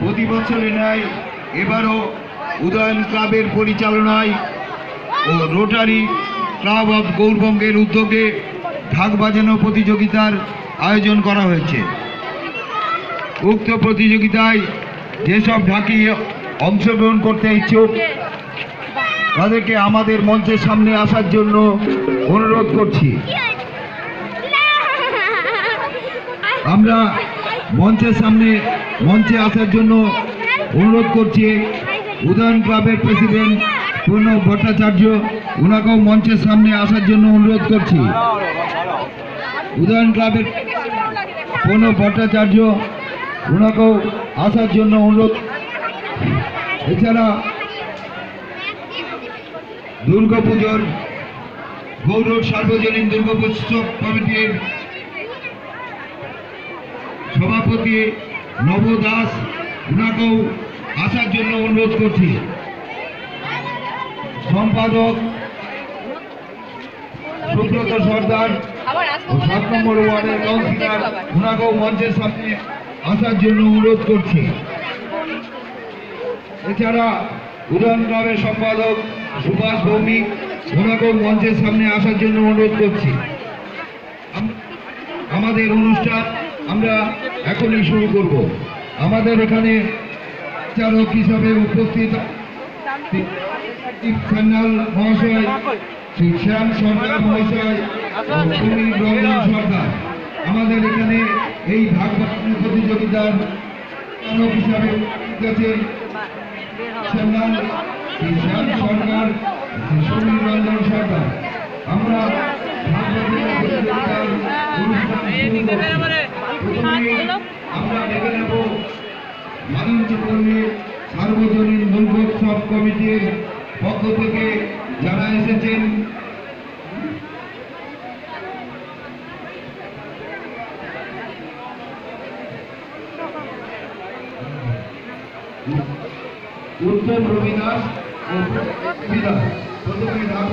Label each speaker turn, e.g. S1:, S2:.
S1: প্রতি বছরের ন্যায় এবারও উদয়ন ক্লাবের পরিচালনায় ও রোটারি ক্লাব অফ গৌরবঙ্গের উদ্যোগে ঢাক বাজানো প্রতিযোগিতার আয়োজন করা হয়েছে। উক্ত প্রতিযোগিতায় যেসব ঢাকি অংশগ্রহণ করতে ইচ্ছুক, তাদেরকে আমাদের মঞ্চের সামনে আসার জন্য অনুরোধ করছি। আমরা মঞ্চের সামনে মঞ্চে আসার জন্য অনুরোধ করছি। উদয়ন ক্লাবের প্রেসিডেন্ট প্রণব ভট্টাচার্য, ওনাকেও মঞ্চের সামনে আসার জন্য অনুরোধ করছি। উদয়ন ক্লাবের প্রণব ভট্টাচার্য, ওনাকেও আসার জন্য অনুরোধ। এছাড়া দুর্গাপুজোর গৌরব সার্বজনীন দুর্গোৎসব কমিটির সভাপতি নব দাস ওনাকেও আসার জন্য অনুরোধ করছি। সম্পাদক সুব্রত সর্দার সাত নম্বর ওয়ার্ডের কাউন্সিলর ওনাকেও মঞ্চের সামনে আসার জন্য অনুরোধ করছি। এছাড়া উদয়ন ক্লাবের সম্পাদক সুভাষ ভৌমিক ওনাকেও মঞ্চের সামনে আসার জন্য অনুরোধ করছি। আমাদের অনুষ্ঠান আমরা এখনই শুরু করব। আমাদের এখানে চালক হিসাবে উপস্থিত সান্যাল মহাশয়, শ্রী শ্যাম সরকার মহাশয়, সুনীল রঞ্জন সরকার। আমাদের এখানে এই ভাগ বাটানো প্রতিযোগিতার চালক হিসাবে আছেন শ্যামলাল শ্রী শ্যাম সরকার। সার্বজনীন দুর্গোৎসব কমিটির পক্ষ থেকে যারা এসেছেন উত্তম রবি রবি দাস